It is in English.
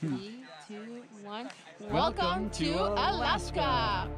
Three, two, one. Welcome, to Alaska.